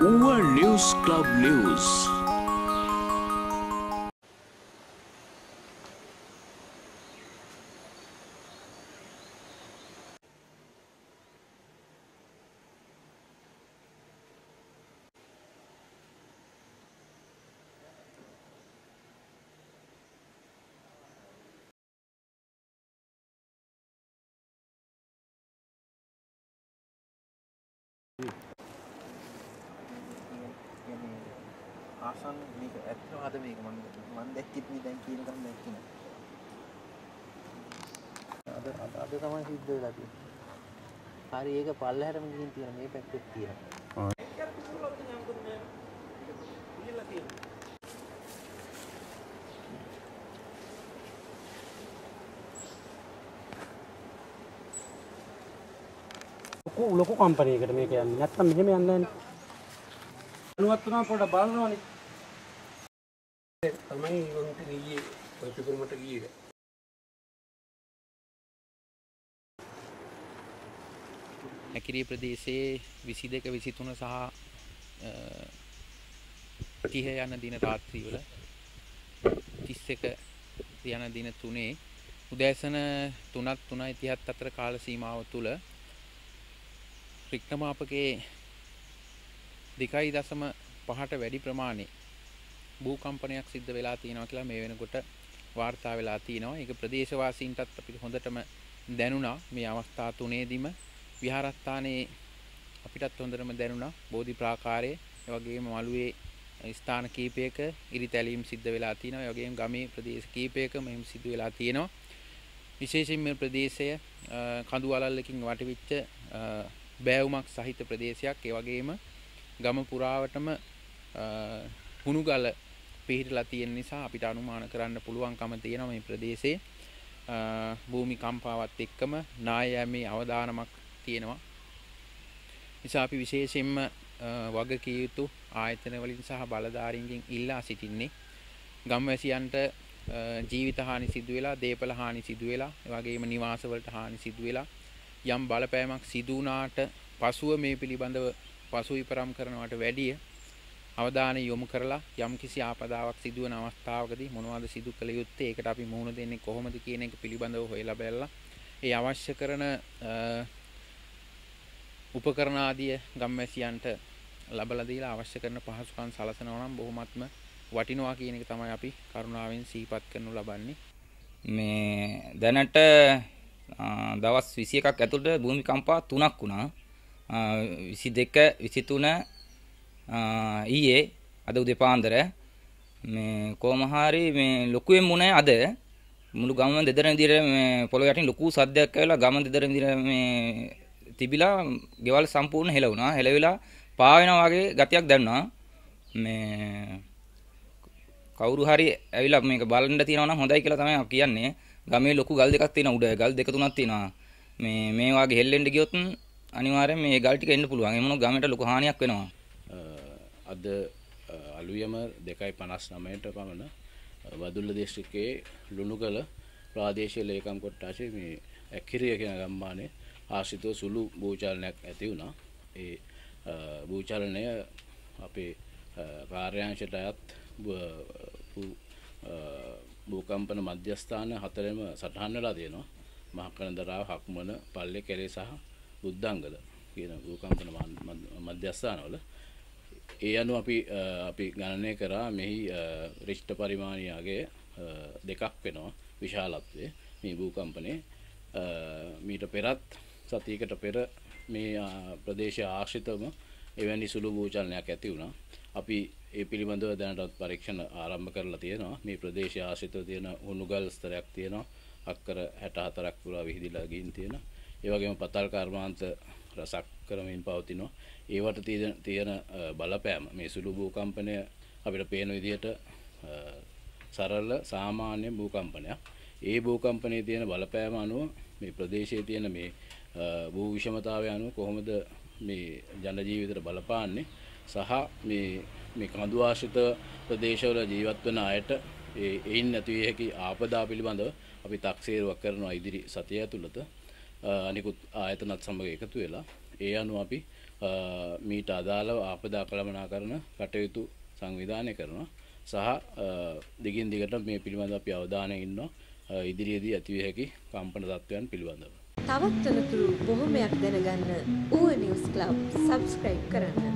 World News Club News. ආසන් මේක ඇත්තම අද මේක මම මම දැක්කෙත් නේ දැන් කියනකම් දැක්කේ නෑ. අද අද අද තමයි සිද්ධ වෙලා තියෙන්නේ. හරි ඒක පල්ලහැටම ගිහින් තියෙන මේ පැත්තෙත් තියෙනවා. ලොකු ලොකු කම්පනයකට මේක යන්නේ නැත්තම් මෙහෙම යන්නේ නැහැ අනුවත් වුණා පොඩ බලනවනේ තමයි මන්ට ගියේ ඔය පිපුරුමට ගියේ. හැකිරිය ප්‍රදේශයේ විසි දෙක විසිතුන සහ තිහ යන දින රාත්‍රීවල තිස් එක යන දින තුනේ උදෑසන තුනත් තුනයි තිහත් අතර කාල සීමාව තුළ රික්නමාපගේ දෙකයි දසම පහට වැඩි ප්‍රමාණය භූකම්පනයක් සිද්ධ වෙලා තියෙනවා කියලා මේ වෙනකොට වාර්තා වෙලා තියෙනවා. ඒක ප්‍රදේශවාසීන්ටත් අපිට හොඳටම දැනුණා. මේ අවස්ථා තුනේදීම විහාරස්ථානයේ අපිටත් හොඳටම දැනුණා. බෝධි ප්‍රාකාරයේ ඒ වගේම මළුවේ ස්ථාන කීපයක ඉරිතැලීම් සිද්ධ වෙලා තියෙනවා. ඒ වගේම ගමේ ප්‍රදේශ කීපයක මෙහෙම සිදු වෙලා තියෙනවා. විශේෂයෙන් මේ ප්‍රදේශය කඳු වලල්ලකින් වටවිච්ච බෑවුමක් සහිත ප්‍රදේශයක්. ඒ වගේම ගම පුරාවටම හුණුගල පිහිටලා තියෙන නිසා අපිට අනුමාන කරන්න පුළුවන්කම තියෙනවා මේ ප්‍රදේශයේ. භූමි කම්පාවත් එක්කම නායෑමේ අවදානමක් තියෙනවා. නිසා අපි විශේෂයෙන්ම වගකිය යුතු ආයතන වලින් සහ බලධාරීන්ගෙන් ඉල්ලා සිටින්නේ. ගම්වැසියන්ට ජීවිත හානි සිදු වෙලා දේපල හානි සිදු වෙලා ඒ වගේම නිවාස වලට හානි සිදු වෙලා යම් බලපෑමක් සිදු වුණාට පසුව මේ පිළිබඳව පසු විපරම් කරනවට වැඩිය අවධානය යොමු කරලා යම් කිසි ආපදාවක් සිදුවන අවස්ථාවකදී මොනවද සිදු කළ යුත්තේ? ඒකට අපි මුහුණ දෙන්නේ කොහොමද කියන එක පිළිබඳව හොයලා බලලා ඒ අවශ්‍ය කරන උපකරණ ආදිය ගම්වැසියන්ට ලබලා දීලා අවශ්‍ය කරන පහසුකම් සලසනවා නම් බොහොමත්ම වටිනවා කියන එක තමයි අපි කරුණාවෙන් සිහිපත් කරනු ලබන්නේ. මේ දැනට දවස් 21ක් ඇතුළත භූමිකම්පා තුනක් වුණා. 22 23 ඊයේ අද උදේ පාන්දර මේ කොහොම හරි මේ ලොකුවෙන් මුනේ අද මුළු ගම දෙදරන විදිහට මේ පොළොව යටින් ලොකු සද්දයක් ඇවිල්ලා ගම දෙදරන විදිහට මේ තිබිලා ගෙවල් සම්පූර්ණ හෙලවුණා හෙලවිලා පා වෙනා වගේ ගතියක් දැනුණා. මේ කවුරු හරි ඇවිල්ලා මේක බලන්න තියනවා නම් හොඳයි කියලා තමයි කියන්නේ. ගමේ ලොකු ගල් දෙකක් තියෙනවා උඩ ගල් දෙක තුනක් තියෙනවා. මේ මේ වගේ හෙල්ලෙන්න ගියොත් අනිවාර්යෙන් මේ ගල් ටික එන්න පුළුවන්. ඒ මොනවා ගමේට ලොකු හානියක් වෙනවා. අද අලුයම දෙකයි පනස් නමයට පමණ වදුල්ල දේශිකයේ ලුණුකල ප්‍රාදේශය ලේකම් කොට්ටාශය මේ ඇක්කිරිය කියෙන ගම්මානය ආශිතව සුළු භූචාලනයක් ඇති වුණා. ඒ භූචලනය අපේ කාර්යංශයට අයත් භූකම්පන මධ්‍යස්ථාන හතරම සටහන්වෙලා තියෙනවා. මහකනදරාව හක්මන පල්ලෙ කෙරේ සහ බුද්ධංගල කියන භූකම්පන මධ්‍යස්ථානවල. ඒ අනු අපි අපි ගණනය කරා මෙහි රිෂ්ට පරිමාණයාගේ දෙකක් වෙනවා. විශාලත්වය. මේ භූකම්පනය මීට පෙරත් සතියකට පෙර මේ ප්‍රදේශ ආශ්‍රිතම එවැනි සුළු භූචලනයක් ඇති වුණා. අපි ඒ පිළිබඳව දැනටත් පරීක්ෂණ ආරම්භ කරලා තියෙනවා. මේ ප්‍රදේශ ආශ්‍රිතව තියෙන උණුගල් ස්තරයක් තියෙනවා. අක්කර හැට හතරක් පුරා විහිදිලා ගින් තියෙන ඒවගේම පතල් කර්මාන්ත රසක් කරමින් පවතිනවා. ඒවට තියෙන බලපෑම. මේ සුළු භූකම්පනය අපිට පේන විදිහට සරල සාමාන්‍ය භූකම්පනයක්. ඒ භූකම්පනයේ තියෙන බලපෑම අනුව මේ ප්‍රදේශයේ තියෙන මේ භූ විෂමතාවය අනුව කොහොමද මේ ජනජීවිතයට බලපාන්නේ? සහ මේ මේ කඳු ආශ්‍රිත ප්‍රදේශවල ජීවත් වන අයට එයින් නැතිවිය හැකි ආපදා පිළිබඳව අපි තක්සේරුවක් කරනවා ඉදිරි සතිය ඇතුළත. අනිකුත් ආයතනත් සමග එකතු වෙලා ඒ අනුව අපි අ, මීට අදාළව ආපදා කළමනා කරන කටයුතු සංවිධානය කරනවා සහ අ, දිගින් දිගට මේ පිළිබඳව අපි අවධානය ඉන්නවා අ, ඉදිරියේදී ඇතිවිය හැකි කම්පන තත්ත්වයන් පිළිබඳව. තවත් තනතුරු බොහොමයක් දැනගන්න ඌව නිවුස් ක්ලබ් සබස්ක්‍රයිබ් කරන්න.